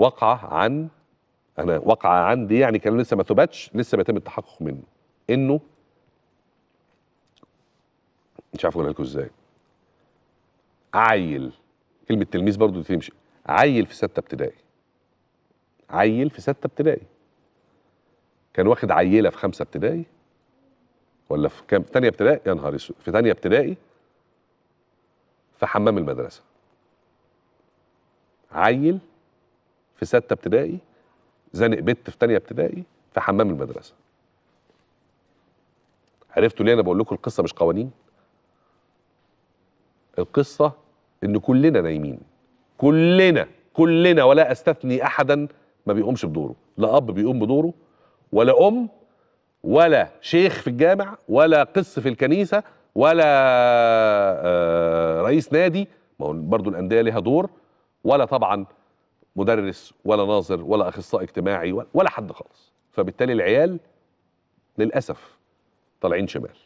وقع عن أنا وقع عن دي يعني كان لسه ما ثبتش لسه بيتم التحقق منه. إنه مش عارف أقولها لكم إزاي. عيل كلمة تلميذ برضو تمشي. عيل في ستة ابتدائي. عيل في ستة ابتدائي. كان واخد عيلة في خمسة ابتدائي؟ ولا في كام؟ في ثانية ابتدائي؟ يا نهار أسود. في ثانية ابتدائي؟ في حمام المدرسة. عيل في ستة ابتدائي زانق بنت في ثانية ابتدائي في حمام المدرسة. عرفتوا ليه أنا بقول لكم القصة مش قوانين؟ القصة إن كلنا نايمين. كلنا كلنا ولا أستثني احدا ما بيقومش بدوره. لا أب بيقوم بدوره ولا أم ولا شيخ في الجامع ولا قس في الكنيسة ولا آه، رئيس نادي. ما هو برضه الأندية ليها دور. ولا طبعا مدرس ولا ناظر ولا أخصائي اجتماعي ولا- حد خالص. فبالتالي العيال للأسف طالعين شمال.